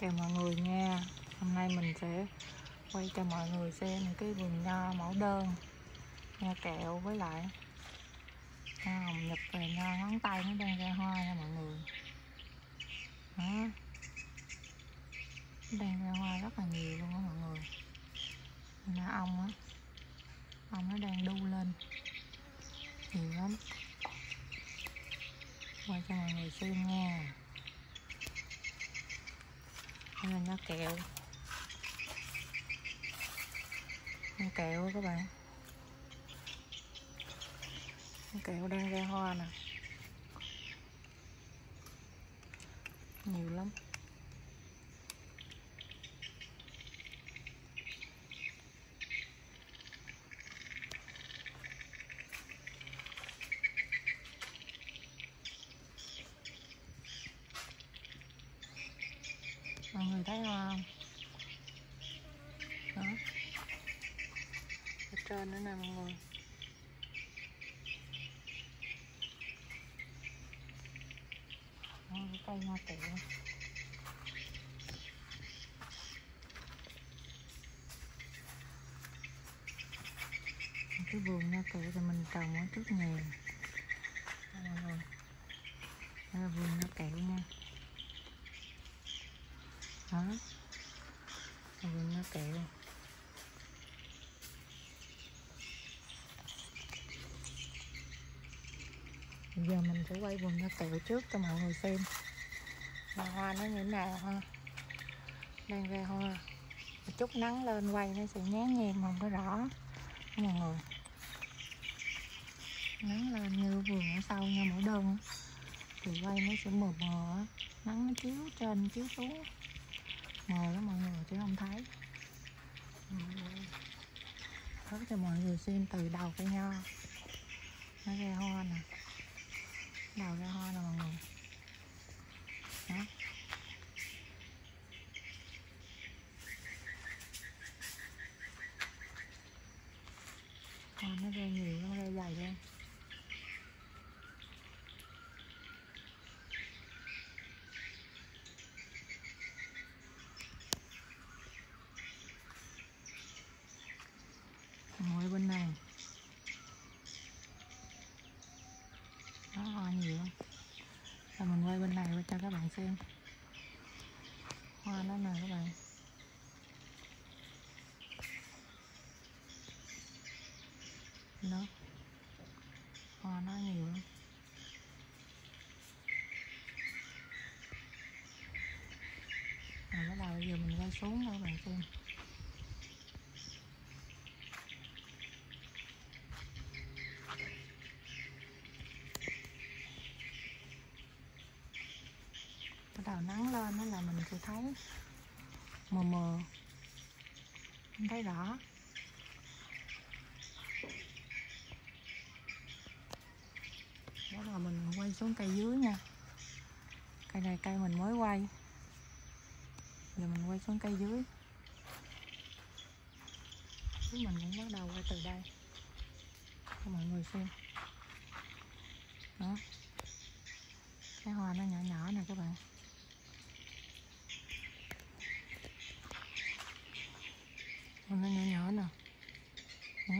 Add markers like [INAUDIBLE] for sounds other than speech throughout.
chào mọi người nha. Hôm nay mình sẽ quay cho mọi người xem cái vườn nho mẫu đơn, nho kẹo với lại nho hồng nhật và nho ngón tay nó đang ra hoa nha mọi người. Đó. Nó đang ra hoa rất là nhiều luôn á mọi người. Nho ong á. Ong nó đang đu lên. Nhiều lắm. Quay cho mọi người xem nha nên nó kẹo. Nó kẹo các bạn. Nó kẹo đang ra hoa nè. Nhiều lắm. Mọi người thấy hoa không đó ở trên nữa nè mọi người. Đó, cái cây hoa kẹo cái vườn hoa kẹo thì mình trồng ở trước nhà Đó, mọi người đây là vườn hoa kẹo nha đó. Vườn nó kẹo giờ mình sẽ quay vườn nó kẹo trước cho mọi người xem. Là hoa nó như thế nào ha? Đang ra hoa. Một chút nắng lên quay nó sẽ nhán nhem, không có rõ. Mọi người. Nắng lên như vườn ở sau nha mỗi đơn. Thì quay nó sẽ mờ mờ nắng nó chiếu trên, chiếu xuống mờ lắm mọi người chứ không thấy. Thớt cho mọi người xem từ đầu cây nho Nó ra hoa nè. Đầu ra hoa nè mọi người. Đó. Hoa nó ra nhiều, nó ra dày lên ở bên này. Đó hoa nhiều lắm rồi mình quay bên này cho các bạn xem. Hoa nó nè, các bạn. Đó hoa nó nhiều lắm rồi bắt đầu bây giờ mình quay xuống cho các bạn xem nào nắng lên đó là mình sẽ thấy mờ mờ. Không thấy rõ. Đó là mình quay xuống cây dưới nha. Cây này, cây mình mới quay. Giờ mình quay xuống cây dưới. Chứ mình cũng bắt đầu quay từ đây. Cho mọi người xem. Đó. Cái hoa nó nhỏ nhỏ nè các bạn. Nó nhỏ nhỏ nè. Đó.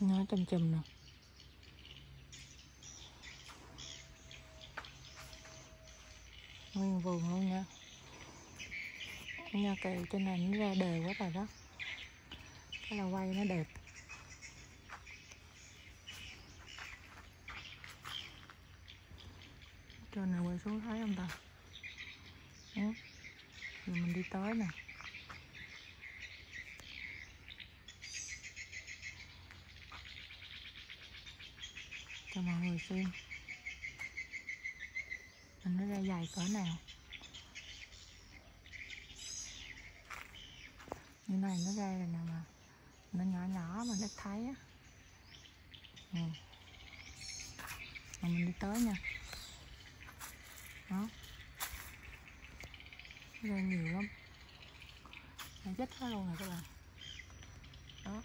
nó chùm chùm nè. Nguyên vườn luôn nha. Nha cây trên này nó ra đều quá rồi đó. Cái là quay nó đẹp. Trên xuống thấy không ta? Đó. mình đi tới nè. Cho mọi người xem. Mình nó ra dài cỡ nào? Như này nó ra rồi nè mà. Nó nhỏ nhỏ mà ít thấy á. Ừ. mà mình đi tới nha đó. Giờ nhiều lắm. Là chết hết luôn rồi các bạn. Đó.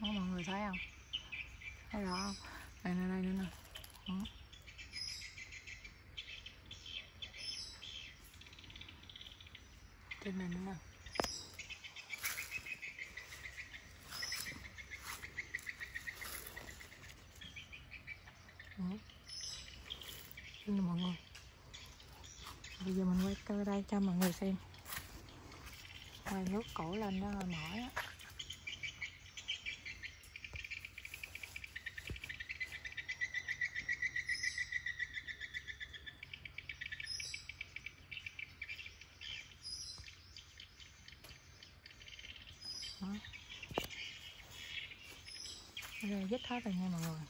Đó mọi người thấy không? Thấy rõ không? Đó. Mọi người bây giờ mình quay cơ đây cho mọi người xem quay nước cổ lên đó là mỏi á Đó. Dứt hết rồi nha mọi người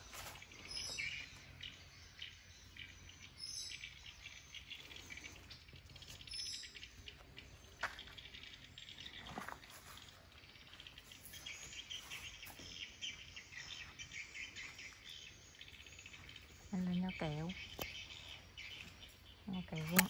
đây là nho kẹo nho kẹo luôn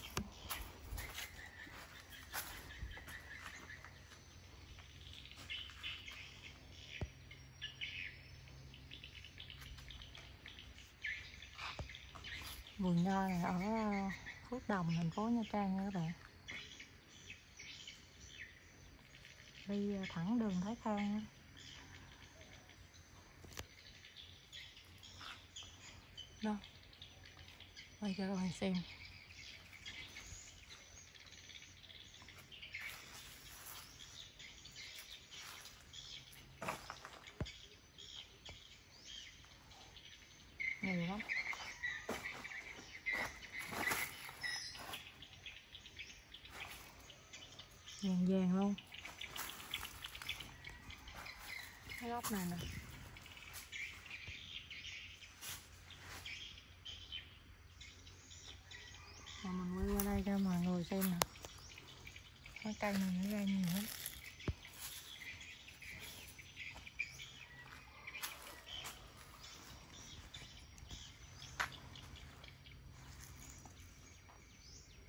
vườn nho này ở, Phước Đồng, thành phố Nha Trang nha các bạn. Đi ờ, thẳng đường Thái Khang đó. Bây giờ các bạn xem nhiều lắm vàng vàng luôn cái góc này nè mà mình quay qua đây cho mọi người xem nè. Cái cây này nó ra nhiều lắm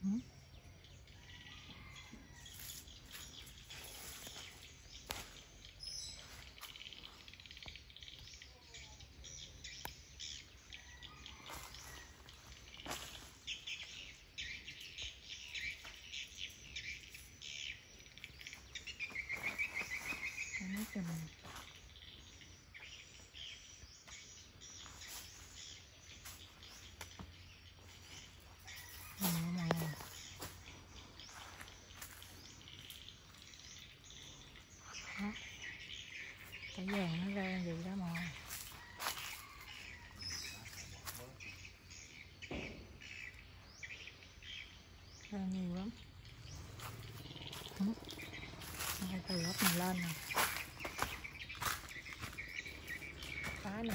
Ừ. Cái nước cho mình Nhiều lắm mọi người. Đó. cái vàng nó ra gì đó mà ra nhiều lắm. Ngay từ gốc này lên nè. Phá nè.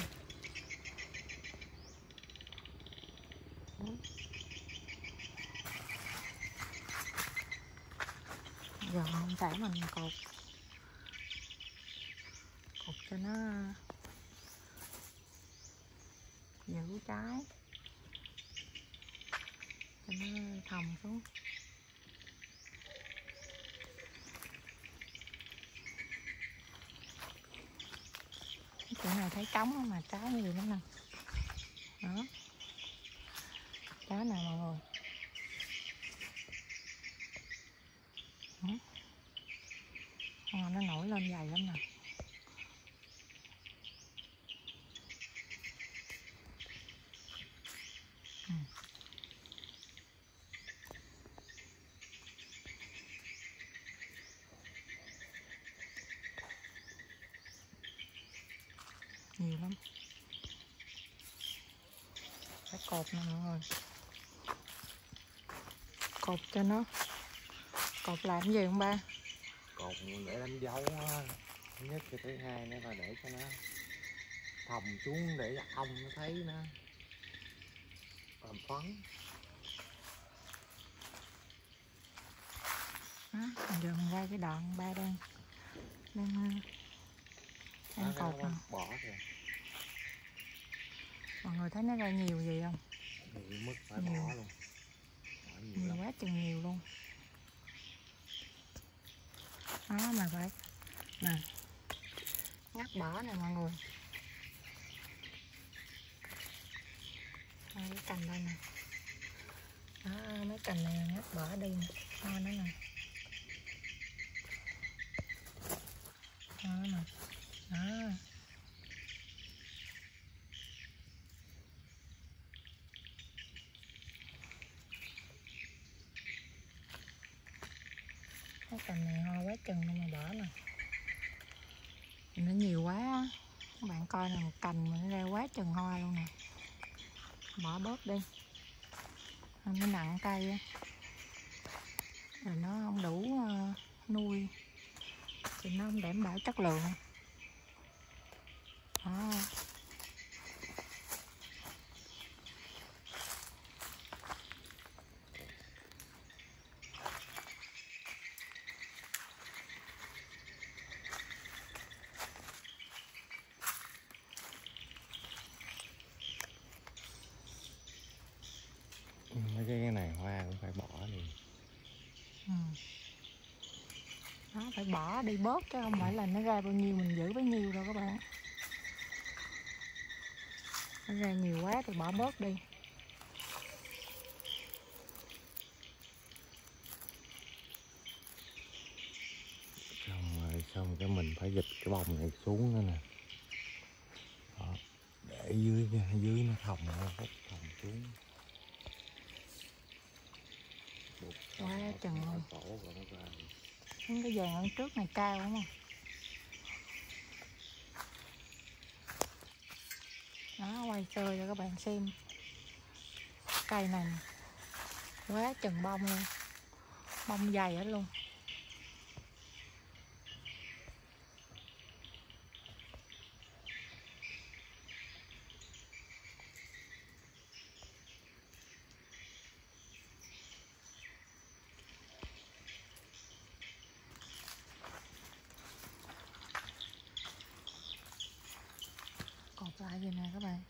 Giờ không thể mình cột cho nó giữ trái cho nó thòng xuống cái chỗ này thấy trống mà trái nhiều lắm nè. Đó. Trái nè mọi người đó. Ờ, nó nổi lên dày lắm nè Ừ. nhiều lắm phải cột nè mọi người cột cho nó. Cột làm gì không ba? Cột để đánh dấu thứ nhất cái thứ hai nữa là để cho nó thòng xuống để ong nó thấy nó làm phấn. Đó, giờ mình ra cái đoạn ba đang đang ờ, đang cột bỏ kìa mọi người thấy nó ra nhiều gì không thì mất phải nhiều. luôn. Bỏ nhiều, nhiều quá chừng nhiều luôn. Đó mà phải nè. Ngắt bỏ nè mọi người. Mấy cành đây nè. Đó mấy cành này ngắt bỏ đi. Nè nó nè. Đó nè. Đó. Bỏ bớt đi nó nặng cây rồi nó không đủ ờ, nuôi. Thì nó không đảm bảo chất lượng. Đó mấy cái này hoa cũng phải bỏ đi Ừ. Đó, phải bỏ đi bớt chứ không phải là nó ra bao nhiêu mình giữ bấy nhiêu đâu các bạn nó ra nhiều quá thì bỏ bớt đi xong rồi xong cái mình phải dịch cái bông này xuống nữa nè đó. để dưới dưới nó thòng nó thòng xuống Quá chừng luôn. Những cái vàng ở trước này cao đúng không? Đó, quay sơ cho các bạn xem. Cây này quá chừng bông luôn. Bông dày hết luôn cột lại vậy nè các bạn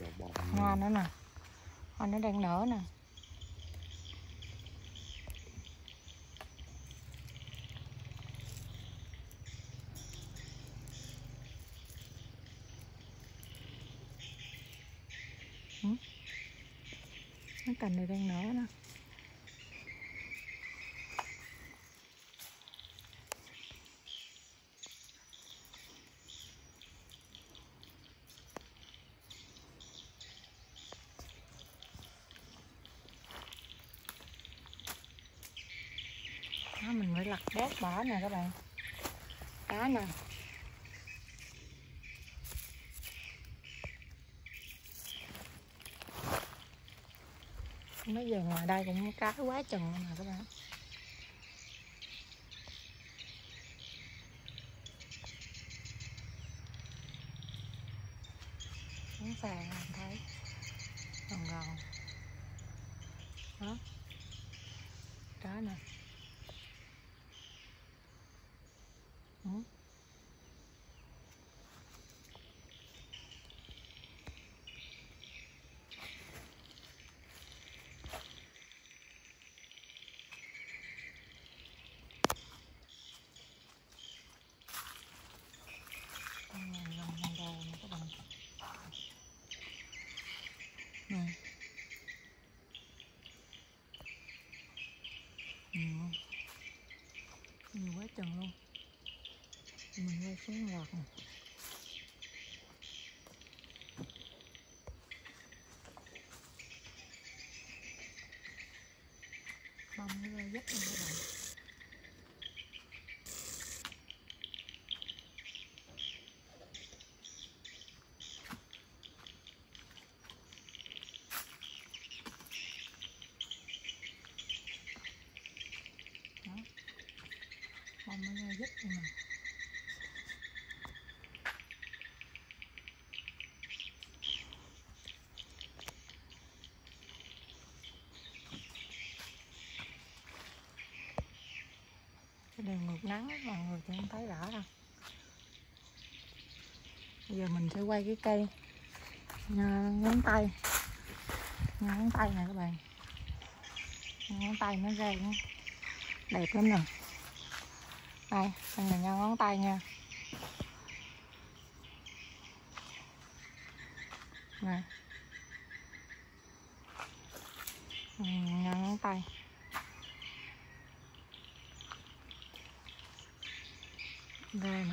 cho bông hoa nữa nè. Hoa nó đang nở nè Ừ. cái cành này đang nở nè đó mình phải lặt bớt bỏ nè các bạn. Cá nè. Mấy giờ ngoài đây cũng cá quá chừng nè các bạn. cây sống ngọt này. bông mưa dấp lên các bạn Đó. bông mưa dấp lên này nắng á, mọi người thì không thấy rõ đâu. Bây giờ mình sẽ quay cái cây ngón tay. Ngón tay nè các bạn. Ngón tay nó ra nó đẹp lắm nè. Đây đây là nha ngón tay nha. Nè Ừ, nha ngón tay đây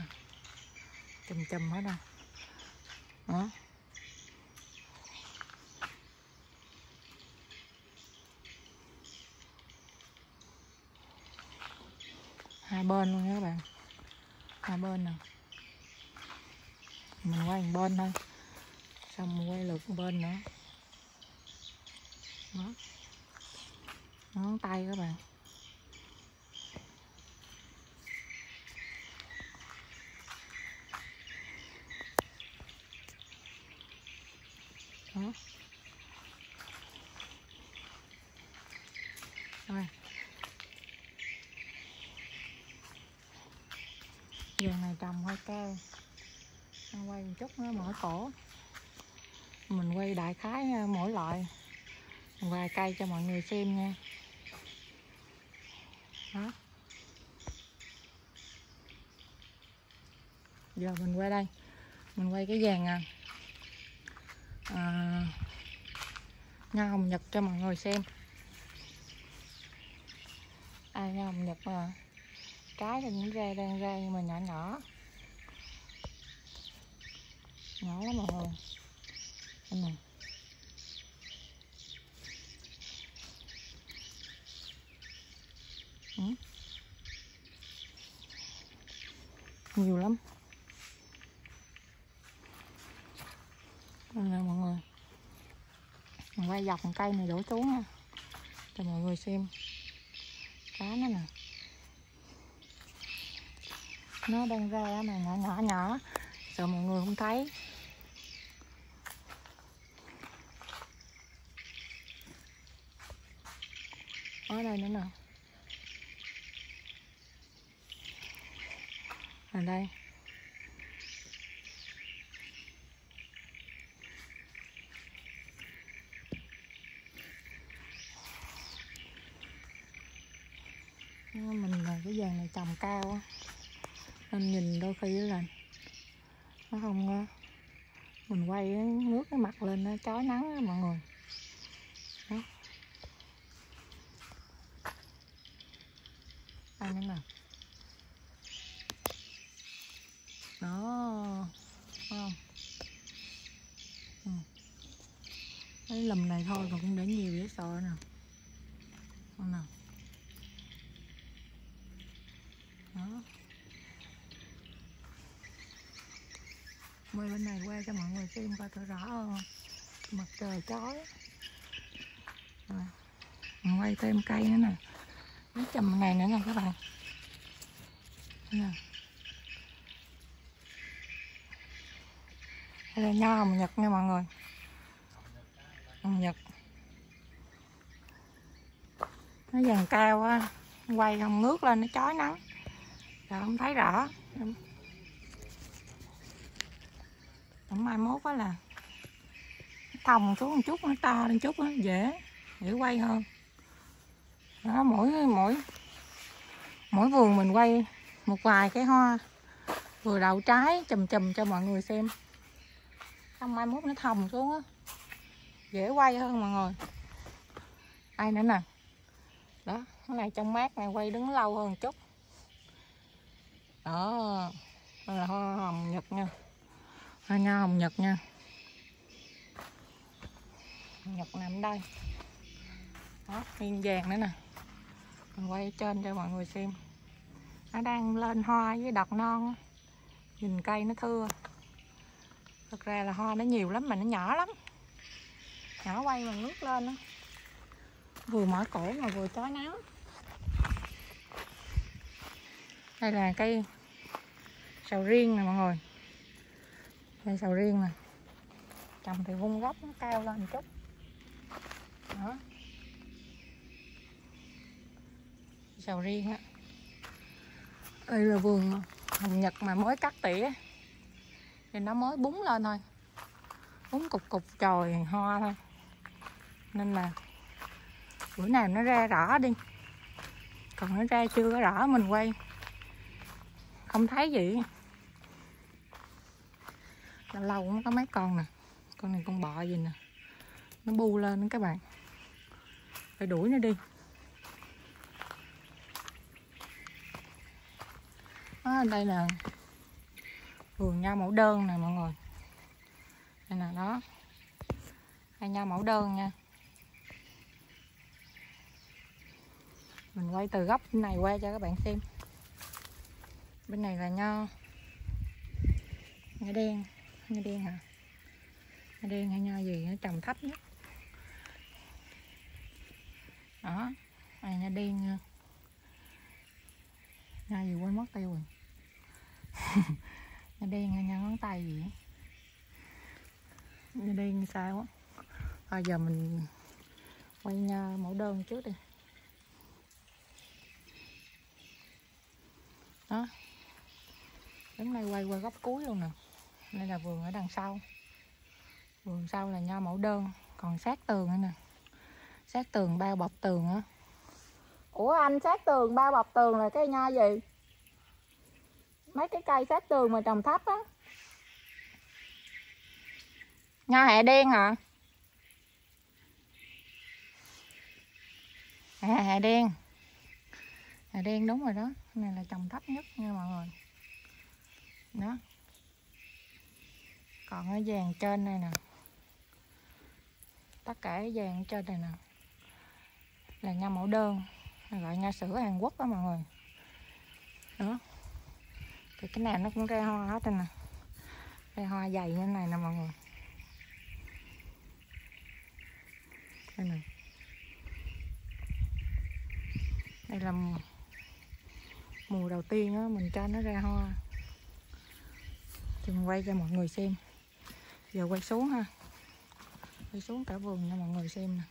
nè chùm hết đâu đó. Hai bên luôn nha các bạn. Hai bên nè. Mình quay một bên thôi. Xong mình quay lượt một bên nữa. Đó. Ngón tay các bạn. Đó rồi. Vườn này trồng hoa cao Đang quay một chút nữa mở cổ. Mình quay đại khái à, mỗi loại. Vài cây cho mọi người xem nha. Đó. Giờ mình quay đây. Mình quay cái vàng à, à nho hồng nhật cho mọi người xem. À, Ai nho hồng nhật mà trái thì những ra đang ra nhưng mà nhỏ nhỏ. Nhỏ lắm mọi người. Anh này ừ. nhiều lắm. Nè mọi người, mình quay dọc cây này đổ xuống ha, cho mọi người xem. Cá nó nè. Nó đang ra mà nhỏ nhỏ nhỏ, sợ mọi người không thấy. Ở đây nữa nè. Ở đây mình là cái vàng này trồng cao á. Nên nhìn đôi khi là nó không mình quay nước cái mặt lên nó chói nắng đó, mọi người. Đó. Ăn nữa nào? Đó không? Ừ. cái lùm này thôi còn cũng để nhiều dễ sợ nè. Không nào? Quay bên này quay cho mọi người xem coi thử rõ không. Mặt trời chói. Rồi. Mình quay thêm cây nữa nè. Nó chầm này nữa nè các bạn. Đây nè. Đây là nho hồng nhật nha mọi người. Hồng nhật. Nó dàn cao á quay không ngước lên nó chói nắng. Rồi không thấy rõ Còn mai mốt á là thòng xuống một chút, nó to lên chút á, dễ dễ quay hơn. Đó, mỗi mỗi mỗi vườn mình quay một vài cái hoa, vừa đậu trái chùm chùm cho mọi người xem. Xong mai mốt nó thòng xuống á, dễ quay hơn mọi người. Ai nữa nè. Đó, cái này trong mát này quay đứng lâu hơn chút. Đó, đây là hoa hồng nhật nha hoa nho hồng nhật nha. Nhật nằm đây. Đó viên vàng nữa nè. Mình quay trên cho mọi người xem. Nó đang lên hoa với đọt non nhìn cây nó thưa. Thực ra là hoa nó nhiều lắm mà nó nhỏ lắm. Nhỏ quay mà nước lên đó. vừa mở cổ mà vừa chói nắng đây là cây sầu riêng nè mọi người cây sầu riêng này trồng thì vung gốc nó cao lên một chút. Đó. Sầu riêng á. Đây là vườn hồng nhật mà mới cắt tỉa. Thì nó mới búng lên thôi. Búng cục cục trồi hoa thôi. Nên là bữa nào nó ra rõ đi. Còn nó ra chưa có rõ mình quay. Không thấy gì lâu lâu cũng có mấy con nè. Con này con bọ gì nè. Nó bu lên đó các bạn. Phải đuổi nó đi. À, đây là vườn nho mẫu đơn nè mọi người. Đây là đó. Hai nho mẫu đơn nha. Mình quay từ góc này qua cho các bạn xem. Bên này là nho. Nho đen nho đen hả? Nho đen hay nho gì? Nó trồng thấp nhất. Đó. Này nho đen nha. Nho gì quên mất tiêu rồi. [LAUGHS] Nho đen hay nho ngón tay gì á. Nho đen sao quá bây à, giờ mình quay nho mẫu đơn trước đi. Đó. Đứng đây quay qua góc cuối luôn nè đây là vườn ở đằng sau. Vườn sau là nho mẫu đơn còn sát tường nữa nè. Sát tường bao bọc tường á. Ủa anh sát tường bao bọc tường là cái nho gì? Mấy cái cây sát tường mà trồng thấp á. Nho hẹ đen hả? À hẹ đen. Hẹ đen đúng rồi đó. Cái này là trồng thấp nhất nha mọi người. Đó còn cái vàng trên này nè. Tất cả cái vàng trên này nè. Là nho mẫu đơn. Gọi nho sữa Hàn Quốc đó mọi người. Đó. Thì cái này nó cũng ra hoa hết rồi nè. Ra hoa dày như này nè mọi người. Đây này đây là mùa đầu tiên á, mình cho nó ra hoa. Thì mình quay cho mọi người xem giờ quay xuống ha. Quay xuống cả vườn cho mọi người xem nè.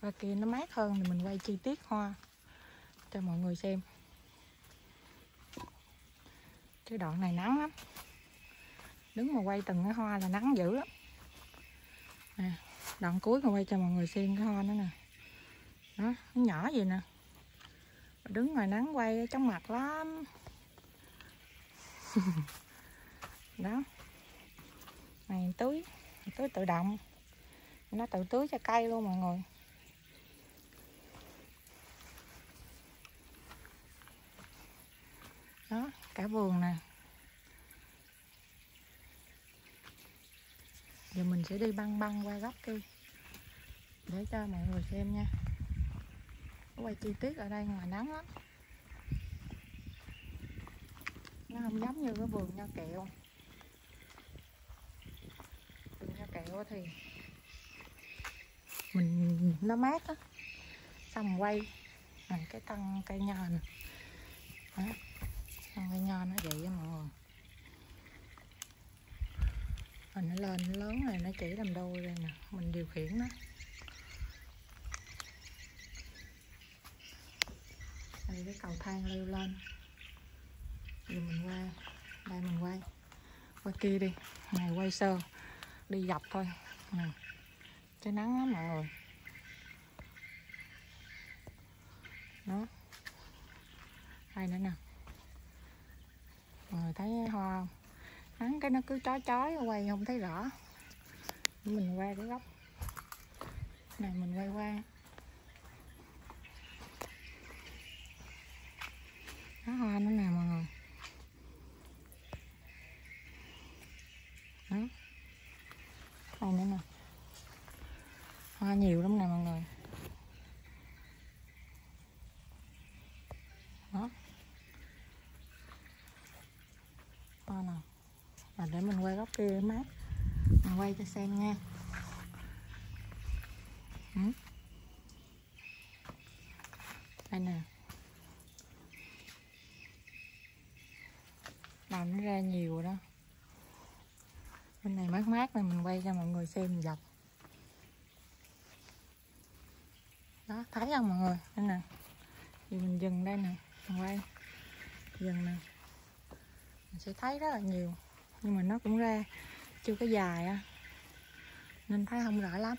Và kia nó mát hơn thì mình quay chi tiết hoa cho mọi người xem. Cái đoạn này nắng lắm. Đứng mà quay từng cái hoa là nắng dữ lắm. Nè, đoạn cuối mà quay cho mọi người xem cái hoa nữa nè. Đó, nó nhỏ vậy nè. Đứng ngoài nắng quay trong mặt lắm. [LAUGHS] đó. Này, tưới. Tưới tự động. Nó tự tưới cho cây luôn mọi người. Đó, cả vườn nè. Giờ mình sẽ đi băng băng qua góc kia. Để cho mọi người xem nha. Quay chi tiết ở đây ngoài nắng lắm. Nó không giống như cái vườn nho kẹo. Vườn nho kẹo thì mình, nó mát á. Xong quay, mình cái thân cây nho nè. Đó. thân cây nho nó vậy á mọi người. Mình nó lên, nó lớn này nó chỉ làm đôi đây nè. Mình điều khiển nó. Đây cái cầu thang leo lên giờ mình qua đây, mình quay. Qua kia đi. Này quay sơ. Đi dọc thôi. Này cái nắng lắm mọi người. Đó. Đây nữa nè. Mọi người thấy hoa không? Nắng cái nó cứ chói chói, quay không thấy rõ. Mình qua cái góc. Này, mình quay qua. Đó, hoa nó nè, mọi người đó đây nữa nè. Hoa nhiều lắm nè mọi người. Đó. Hoa nè. Và để mình quay góc kia mát. Mình quay cho xem nha. Ừ. Đây nè. Làm nó ra nhiều rồi đó bên này mát mát này mình quay cho mọi người xem dọc. Đó, thấy không mọi người? Đây nè. Thì mình dừng đây nè, mình quay. Dừng nè. Mình sẽ thấy rất là nhiều, nhưng mà nó cũng ra chưa có dài á. Nên thấy không rõ lắm.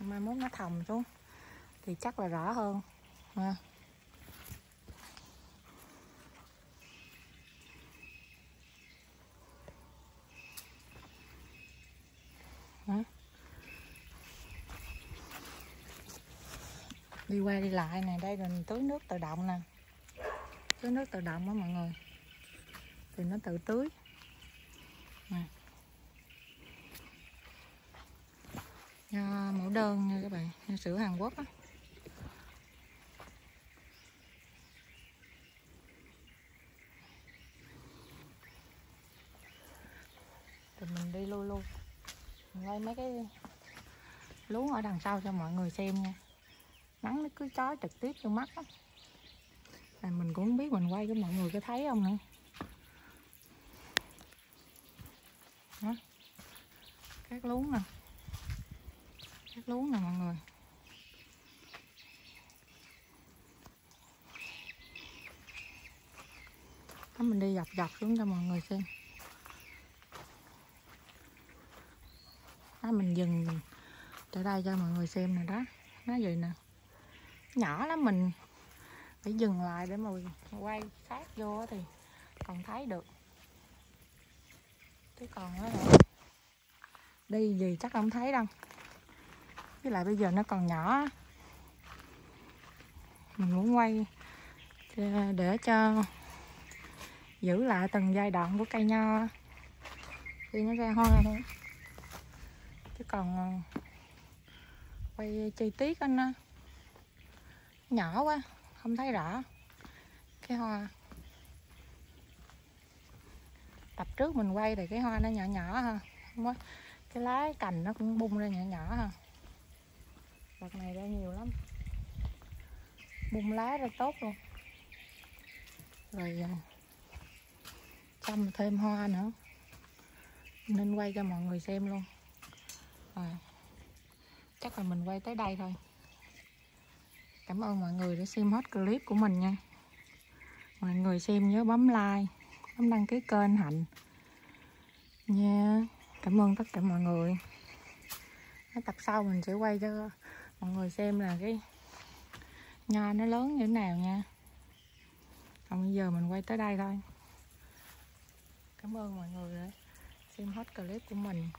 Mai mốt nó thòng xuống, thì chắc là rõ hơn. Ha. Đó đi qua đi lại này đây là tưới nước tự động nè. Tưới nước tự động đó mọi người. Thì nó tự tưới. Nè. nho mẫu đơn nha các bạn nho sữa Hàn Quốc á. Thì mình đi lui lui. Mình quay mấy cái lúa ở đằng sau cho mọi người xem nha nắng nó cứ chói trực tiếp vô mắt á. Là mình cũng không biết mình quay cho mọi người có thấy không nữa. Đó. Các luống nè. Các luống nè mọi người. Đó, mình đi dọc dọc xuống cho mọi người xem. Đó, mình dừng từ đây cho mọi người xem nè đó. Nó vậy nè nhỏ lắm, mình phải dừng lại để mà quay sát vô thì còn thấy được. Chứ còn đó là đi gì chắc không thấy đâu. Với lại bây giờ nó còn nhỏ mình muốn quay để cho giữ lại từng giai đoạn của cây nho khi nó ra hoa thôi. Chứ còn ờ, quay chi tiết anh nhỏ quá, không thấy rõ. Cái hoa. Tập trước mình quay thì cái hoa nó nhỏ nhỏ ha. Không có cái lá cành nó cũng bung ra nhỏ nhỏ ha. Đợt này ra nhiều lắm. Bung lá ra tốt luôn. Rồi à, chăm thêm hoa nữa. Nên quay cho mọi người xem luôn. Rồi, chắc là mình quay tới đây thôi cảm ơn mọi người đã xem hết clip của mình nha. Mọi người xem nhớ bấm like, bấm đăng ký kênh hạnh. Nha, cảm ơn tất cả mọi người. Cái tập sau mình sẽ quay cho mọi người xem là cái nho nó lớn như thế nào nha. Còn bây giờ mình quay tới đây thôi. Cảm ơn mọi người đã xem hết clip của mình.